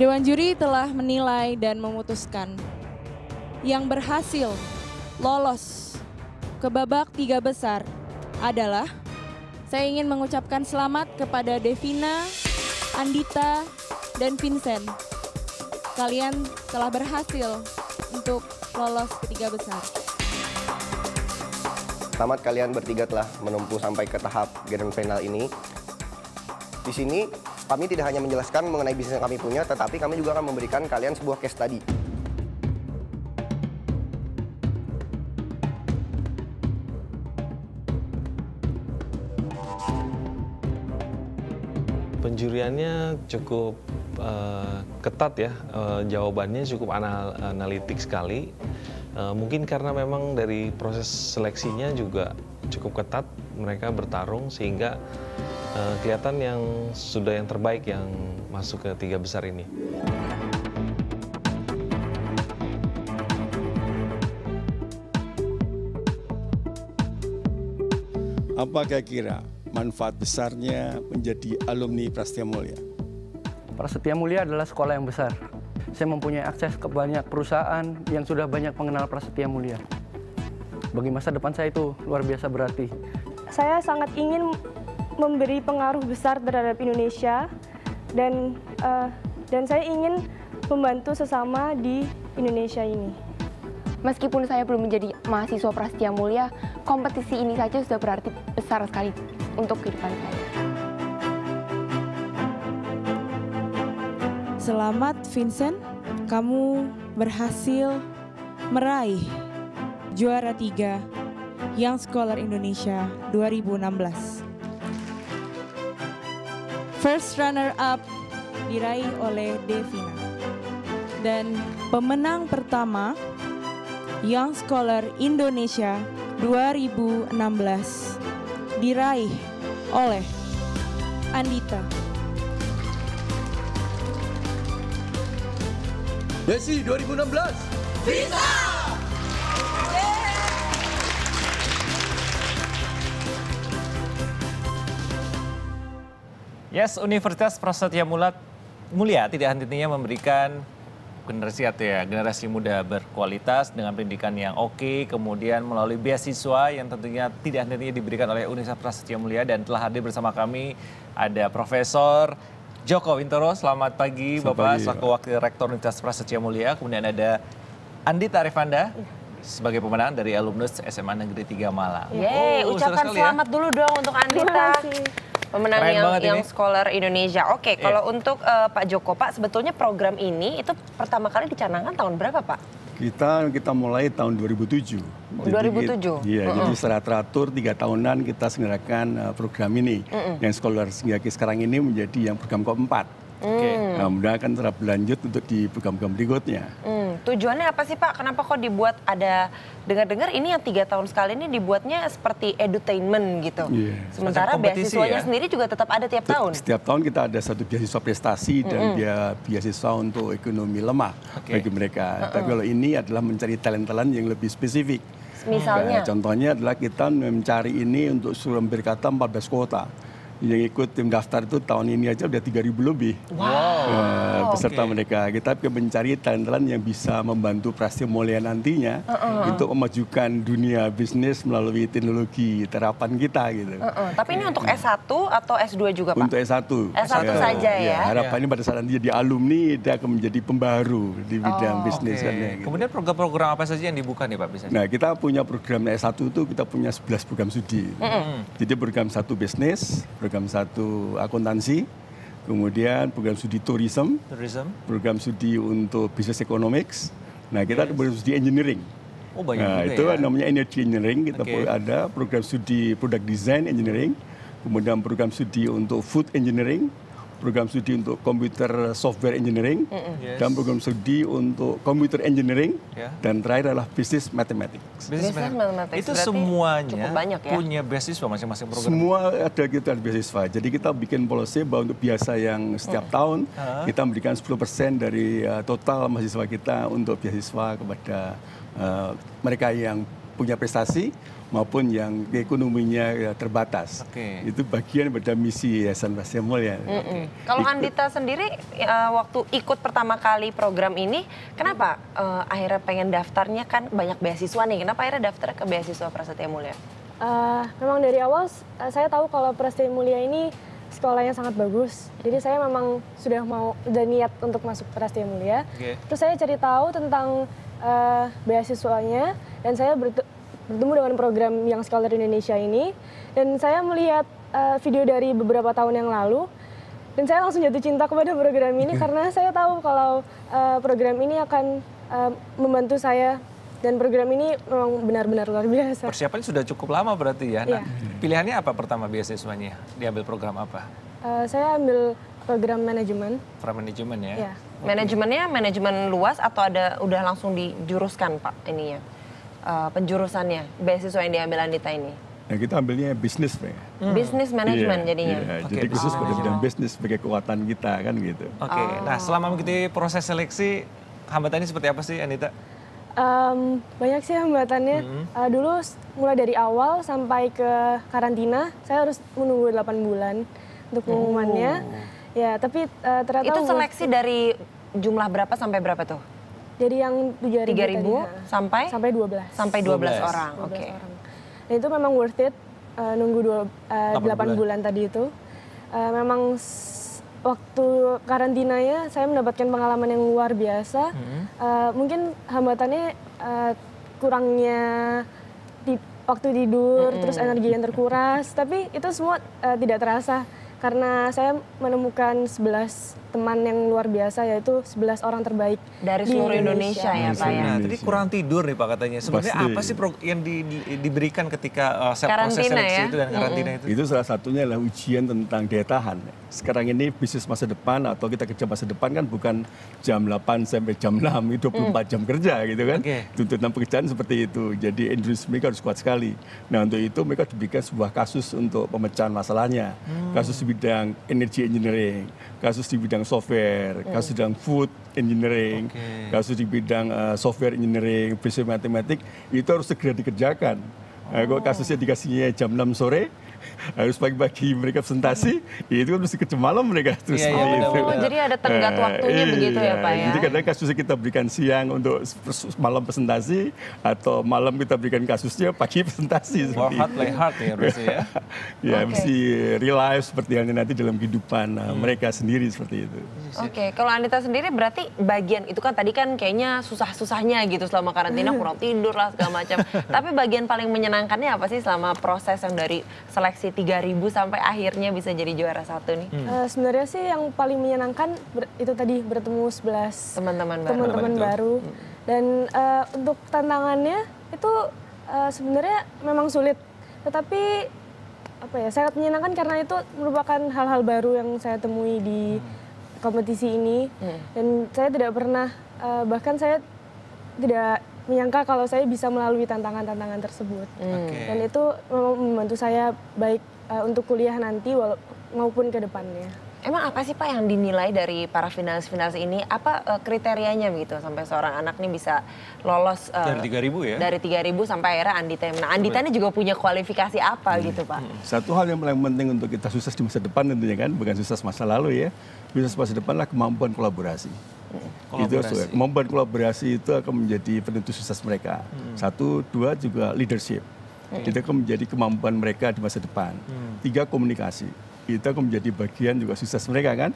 Dewan juri telah menilai dan memutuskan yang berhasil lolos ke babak tiga besar adalah saya ingin mengucapkan selamat kepada Devina, Andita, dan Vincent. Kalian telah berhasil untuk lolos ke tiga besar. Selamat kalian bertiga telah menempuh sampai ke tahap grand final ini. Di sini kami tidak hanya menjelaskan mengenai bisnis yang kami punya, tetapi kami juga akan memberikan kalian sebuah case study. Penjuriannya cukup uh, ketat ya, uh, jawabannya cukup anal analitik sekali. Uh, mungkin karena memang dari proses seleksinya juga cukup ketat, mereka bertarung sehingga uh, kelihatan yang sudah yang terbaik yang masuk ke tiga besar ini. Apa kira-kira manfaat besarnya menjadi alumni Prasetya Mulia? Prasetya Mulia adalah sekolah yang besar. Saya mempunyai akses ke banyak perusahaan yang sudah banyak mengenal Prasetya Mulia. Bagi masa depan saya itu luar biasa berarti. Saya sangat ingin memberi pengaruh besar terhadap Indonesia dan uh, dan saya ingin membantu sesama di Indonesia ini. Meskipun saya belum menjadi mahasiswa Prasetya Mulia, kompetisi ini saja sudah berarti besar sekali untuk kehidupan saya. Selamat Vincent, kamu berhasil meraih juara tiga Young Scholar Indonesia 2016. First runner up diraih oleh Devina. Dan pemenang pertama Young Scholar Indonesia 2016 diraih oleh Andita. Desi 2016 bisa! Yes, Universitas Prasetya Mulia, Mulia tidak henti-hentinya memberikan generasi atau ya generasi muda berkualitas dengan pendidikan yang oke, kemudian melalui beasiswa yang tentunya tidak henti-hentinya diberikan oleh Universitas Prasetya Mulia dan telah hadir bersama kami ada Profesor Joko Wintoro. Selamat pagi Selamat Bapak pagi, selaku Wakil Rektor Universitas Prasetya Mulia. Kemudian ada Andi Tarifanda sebagai pemenang dari alumnus SMA Negeri 3 Malang. Yeay, Oh, sekali ya. selamat dulu dong untuk Andita. Pemenang Keren yang, yang ini. Scholar Indonesia. Oke, Iya. kalau untuk eh, Pak Joko, Pak, sebetulnya program ini itu pertama kali dicanangkan tahun berapa, Pak? Kita kita mulai tahun 2007. 2007? Iya, Mm-mm. jadi secara teratur tiga tahunan kita selenggarakan uh, program ini. Mm-mm. Yang scholar hingga sekarang ini menjadi yang program keempat. Oke. Nah, mudah akan tetap berlanjut untuk di program-program berikutnya. Hmm, tujuannya apa sih, Pak? Kenapa kok dibuat ada dengar-dengar ini yang tiga tahun sekali ini dibuatnya seperti edutainment gitu. Iya. Sementara beasiswanya ya? sendiri juga tetap ada tiap tahun. Setiap tahun kita ada satu beasiswa prestasi dan Mm-mm. dia beasiswa untuk ekonomi lemah Oke. bagi mereka. Tapi kalau ini adalah mencari talent-talent yang lebih spesifik. Misalnya? Nah, contohnya adalah kita mencari ini untuk surat berkata 14 kota. Yang ikut tim daftar itu tahun ini aja udah 3.000 lebih. Wow. Eh, peserta Oke. mereka. Kita mencari talent-talent yang bisa membantu Prasetya Mulia nantinya Uh-uh. untuk memajukan dunia bisnis melalui teknologi terapan kita gitu. Heeh, Tapi ini untuk S1 atau S2 juga, Pak? Untuk S1. S1 saja ya? Harapannya pada saat dia di alumni dia akan menjadi pembaru di bidang Oh, bisnis Oke. kan ya, gitu. Kemudian program-program apa saja yang dibuka nih Pak bisa? Nah, kita punya program S1 itu kita punya 11 program studi. Jadi program satu bisnis, program satu akuntansi, kemudian program studi tourism, Tourism. program studi untuk business economics. Nah, kita ada program studi engineering. Oh banyak nah, juga itu ya. namanya energy engineering. Kita Oke. ada program studi product design engineering, kemudian program studi untuk food engineering, program studi untuk computer software engineering, Yes. dan program studi untuk computer engineering, Ya. dan terakhir adalah business mathematics. Business Business mathematics. mathematics Itu berarti semuanya cukup banyak ya? punya beasiswa masing-masing program. Semua ada kita ada beasiswa. Jadi kita bikin policy bahwa untuk biasa yang setiap tahun Ah. kita memberikan 10% dari uh, total mahasiswa kita untuk beasiswa kepada uh, mereka yang punya prestasi maupun yang ekonominya ya, terbatas. Oke. Itu bagian pada misi Yayasan Prasetya Mulia. Mm-mm. Kalau Andita sendiri eh, waktu ikut pertama kali program ini, kenapa eh, akhirnya pengen daftarnya kan banyak beasiswa nih? Kenapa akhirnya daftar ke beasiswa Prasetya Mulia? Eh, memang dari awal eh, saya tahu kalau Prasetya Mulia ini sekolahnya sangat bagus. Jadi saya memang sudah mau udah niat untuk masuk Prasetya Mulia. Oke. Terus saya cari tahu tentang eh, beasiswanya dan saya bertemu dengan program yang Scholar Indonesia ini dan saya melihat eh, video dari beberapa tahun yang lalu dan saya langsung jatuh cinta kepada program ini karena saya tahu kalau eh, program ini akan eh, membantu saya dan program ini memang benar-benar luar biasa. Persiapannya sudah cukup lama berarti ya. Nah, Iya. pilihannya apa pertama beasiswanya? Diambil program apa? Eh, saya ambil program manajemen. Pra manajemen ya. Ya. Manajemennya manajemen luas atau ada udah langsung dijuruskan Pak ininya? Eh, penjurusannya, beasiswa yang diambil Andita ini? Nah, kita ambilnya bisnis, Pak. Bisnis manajemen Iya, jadinya? iya. Oke, Jadi khusus bisnis pada bidang bisnis sebagai kekuatan kita kan gitu. Oke. Nah, selama mengikuti proses seleksi, hambatannya seperti apa sih Anita? Em, banyak sih hambatannya. Eh, dulu s- mulai dari awal sampai ke karantina, saya harus menunggu 8 bulan untuk pengumumannya. Ya, tapi eh, ternyata Itu seleksi dari jumlah berapa sampai berapa tuh? Dari yang 3000 3.000 tadi, ha. sampai? sampai 12. Sampai 12, 12. orang, 12 oke. orang. Dan itu memang worth it eh, nunggu dua, eh, 8 8 bulan. bulan. tadi itu. Eh, memang waktu karantinanya saya mendapatkan pengalaman yang luar biasa. Eh, mungkin hambatannya eh, kurangnya ti- waktu tidur, terus energi yang terkuras. Tapi itu semua eh, tidak terasa karena saya menemukan 11 teman yang luar biasa yaitu 11 orang terbaik Dari di seluruh Indonesia, ya Pak ya? Nah, tadi kurang tidur nih Pak katanya. Sebenarnya Pasti. apa sih pro- yang di- di- diberikan ketika uh, se- proses Karantina seleksi ya? itu dan karantina itu? Itu salah satunya adalah ujian tentang daya tahan. Sekarang ini bisnis masa depan atau kita kerja masa depan kan bukan jam 8 sampai jam 6, itu 24 jam kerja gitu kan. Oke. Tuntutan pekerjaan seperti itu. Jadi industri mereka harus kuat sekali. Nah untuk itu mereka diberikan sebuah kasus untuk pemecahan masalahnya. Kasus di bidang energy engineering, kasus di bidang software, kasus di bidang food engineering, Oke. kasus di bidang uh, software engineering, bisnis matematik, itu harus segera dikerjakan. Nah, kalau kasusnya dikasihnya jam 6 sore, harus pagi-pagi mereka presentasi, ya itu kan mesti kerja malam mereka terus Iya, iya, seperti benar, itu. benar. Oh, jadi ada tenggat Eh, waktunya begitu ya, Pak, ya? Jadi kadang kasusnya kita berikan siang untuk malam presentasi, atau malam kita berikan kasusnya pagi presentasi. Seperti hard, play hard ya berarti ya. ya, mesti real life seperti halnya nanti dalam kehidupan uh, mereka sendiri seperti itu. Oke, kalau Andita sendiri berarti bagian itu kan tadi kan kayaknya susah-susahnya gitu selama karantina kurang tidur lah segala macam. Tapi bagian paling menyenangkannya apa sih selama proses yang dari seleksi 3000 sampai akhirnya bisa jadi juara satu nih? Eh, sebenarnya sih yang paling menyenangkan ber- itu tadi bertemu 11 Teman-teman baru. teman-teman baru. Dan eh, untuk tantangannya itu eh, sebenarnya memang sulit, tetapi apa ya sangat menyenangkan karena itu merupakan hal-hal baru yang saya temui di kompetisi ini dan saya tidak pernah eh, bahkan saya tidak menyangka kalau saya bisa melalui tantangan-tantangan tersebut. Oke. Dan itu memang membantu saya baik eh, untuk kuliah nanti wala- maupun ke depannya. Emang apa sih Pak yang dinilai dari para finalis-finalis ini? Apa eh, kriterianya begitu sampai seorang anak nih bisa lolos eh, Dari 3000 ya? Dari 3000 sampai akhirnya Andita menang. Andita ini juga punya kualifikasi apa gitu Pak? Satu hal yang paling penting untuk kita sukses di masa depan tentunya kan, bukan sukses masa lalu ya. Sukses masa depan lah kemampuan kolaborasi. Itu kemampuan kolaborasi itu akan menjadi penentu sukses mereka. Satu, dua juga leadership. Itu akan menjadi kemampuan mereka di masa depan. Tiga, komunikasi. Itu akan menjadi bagian juga sukses mereka kan.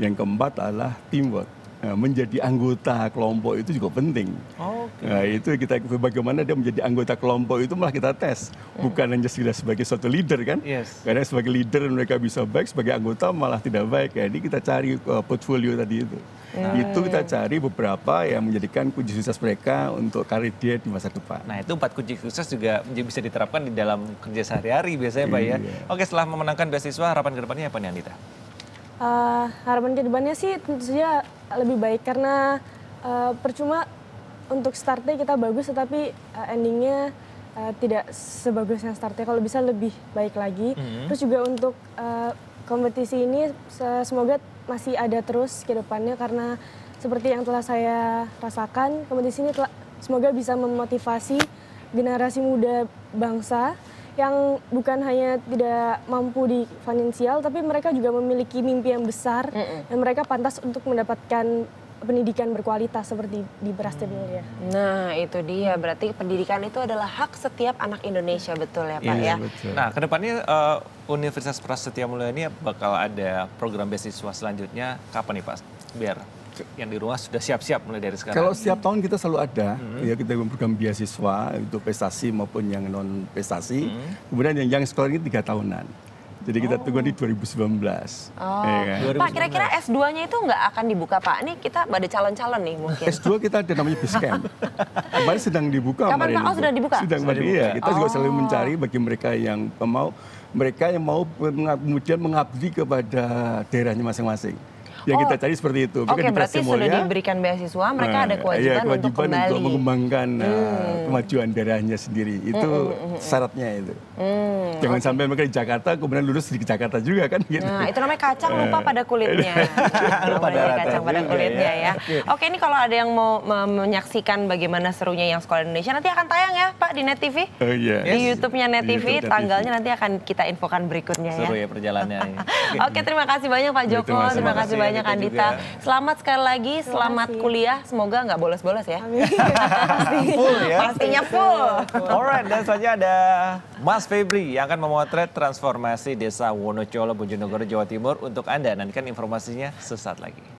Yang keempat adalah teamwork. Nah, menjadi anggota kelompok itu juga penting. Oke. Nah, itu kita bagaimana dia menjadi anggota kelompok itu malah kita tes, bukan hanya sekedar sebagai suatu leader kan? Yes. Karena sebagai leader mereka bisa baik, sebagai anggota malah tidak baik. Jadi kita cari uh, portfolio tadi itu. Itu kita cari beberapa yang menjadikan kunci sukses mereka untuk karir dia di masa depan. Nah itu empat kunci sukses juga bisa diterapkan di dalam kerja sehari-hari biasanya Pak ya. Iya. Oke setelah memenangkan beasiswa harapan ke depannya apa nih Andita? Eh, harapan ke depannya sih tentu saja lebih baik karena eh, percuma untuk startnya kita bagus tetapi eh, endingnya eh, tidak sebagus yang startnya. Kalau bisa lebih baik lagi. Terus juga untuk eh, kompetisi ini se- semoga masih ada terus ke depannya karena seperti yang telah saya rasakan kompetisi ini telah semoga bisa memotivasi generasi muda bangsa yang bukan hanya tidak mampu di finansial, tapi mereka juga memiliki mimpi yang besar. Dan mereka pantas untuk mendapatkan pendidikan berkualitas seperti di Beras Mulia. Nah itu dia, berarti pendidikan itu adalah hak setiap anak Indonesia, betul ya Pak Iya, ya? betul. Nah, ke depannya eh, Universitas Prasetya Mulia ini bakal ada program beasiswa selanjutnya kapan nih Pak? Biar yang di rumah sudah siap-siap mulai dari sekarang. Kalau setiap tahun kita selalu ada, ya kita program beasiswa untuk prestasi maupun yang non prestasi. Kemudian yang yang sekolah ini tiga tahunan. Jadi kita tunggu di 2019. Oh, ya kan? Pak kira-kira S2-nya itu nggak akan dibuka Pak? Ini kita ada calon-calon nih mungkin. S2 kita ada namanya Basecamp. Kemarin sedang dibuka. Kapan, Pak? Oh, sudah dibuka? Sudah, Sudah dibuka iya. ya? Kita juga selalu Oh. mencari bagi mereka yang mau mereka yang mau kemudian mengabdi kepada daerahnya masing-masing. Yang Oh. kita cari seperti itu. Mereka Oke, di berarti sudah Mulia, diberikan beasiswa, mereka Nah, ada kewajiban, untuk kewajiban kembali. Hmm. untuk mengembangkan uh, kemajuan daerahnya sendiri. Itu syaratnya itu. Hmm, Jangan sampai mereka di Jakarta kemudian lulus di Jakarta juga kan gitu. Nah, itu namanya kacang lupa pada kulitnya. Lupa daratan kacang pada kulitnya ya. ya. Oke, ini kalau ada yang mau me- menyaksikan bagaimana serunya yang sekolah Indonesia nanti akan tayang ya, Pak di Net TV. Oh iya. Di YouTube-nya Net TV, YouTube tanggalnya nanti akan kita infokan berikutnya ya. Seru ya perjalanannya. Oke, terima kasih banyak Pak Ya, Joko, terima kasih. kasih banyak ya, kita Andita. juga. Selamat sekali lagi, selamat kasih. kuliah. Semoga nggak bolos-bolos ya. Amin. Full ya. Pastinya full. Alright, dan selanjutnya ada Mas Febri yang akan memotret transformasi desa Wonocolo, Bojonegoro, Jawa Timur untuk Anda. Nantikan informasinya sesaat lagi.